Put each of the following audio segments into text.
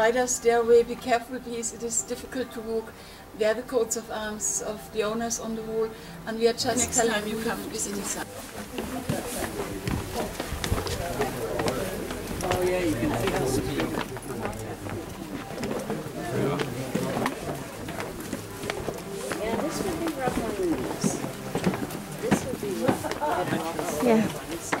spider stairway. Be careful, please. It is difficult to walk. There are the coats of arms of the owners on the wall, and we are just Next telling time you come, visit inside. Oh yeah, you can see how Yeah, this would be rough on the knees. This would be rough. getting all the Yeah. ones.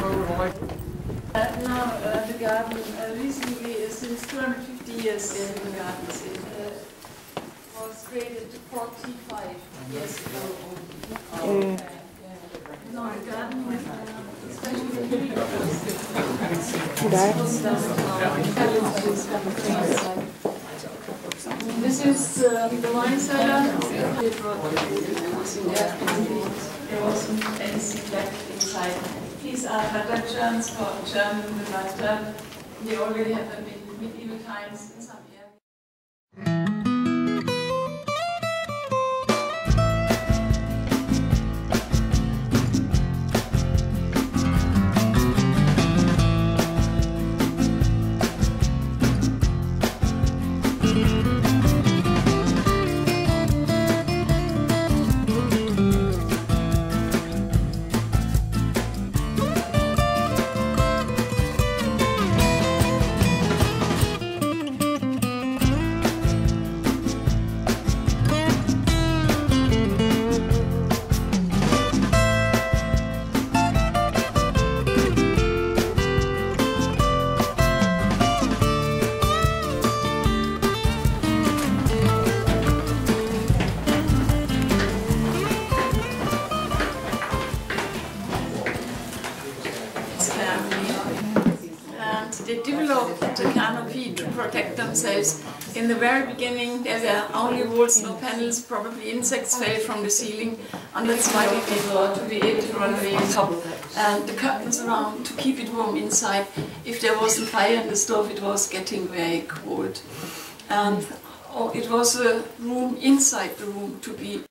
Uh, now, uh, the garden, uh, recently, since 250 years, the garden was created 45 years ago. The garden was especially This is the wine cellar. There wasn't anything left inside. These are churns for German butter. They already have in medieval times in some. They developed the canopy to protect themselves. In the very beginning, there were only walls, no panels, probably insects fell from the ceiling, and that's why they did to be able to run away on top. And the curtains around to keep it warm inside. If there wasn't fire in the stove, it was getting very cold. And oh, it was a room inside the room to be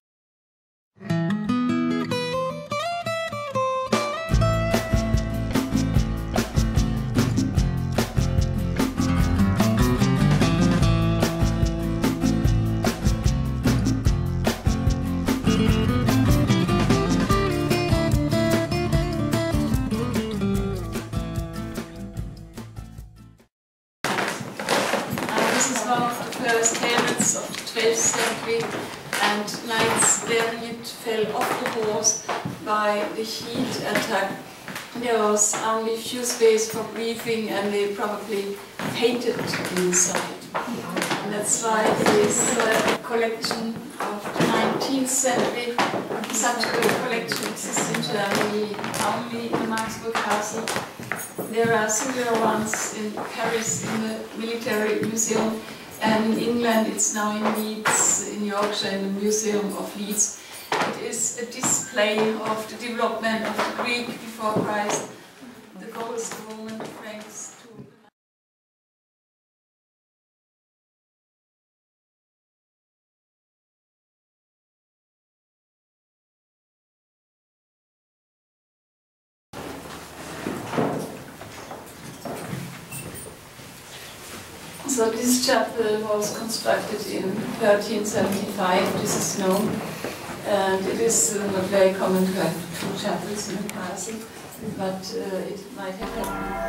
of the 12th century, and knights buried fell off the horse by the heat attack. There was only few space for breathing, and they probably fainted inside. And that's why this uh, collection of the 19th century, such a collection exists in Germany, only in Marksburg Castle. There are similar ones in Paris in the Military Museum, and in England it's now in Leeds, in Yorkshire, in the Museum of Leeds. It is a display of the development of the Greek before Christ, the Gauls, the Roman, the Franks, to So this chapel was constructed in 1375, this is known, and it is not very common to have two chapels in a castle, but uh, it might have happened.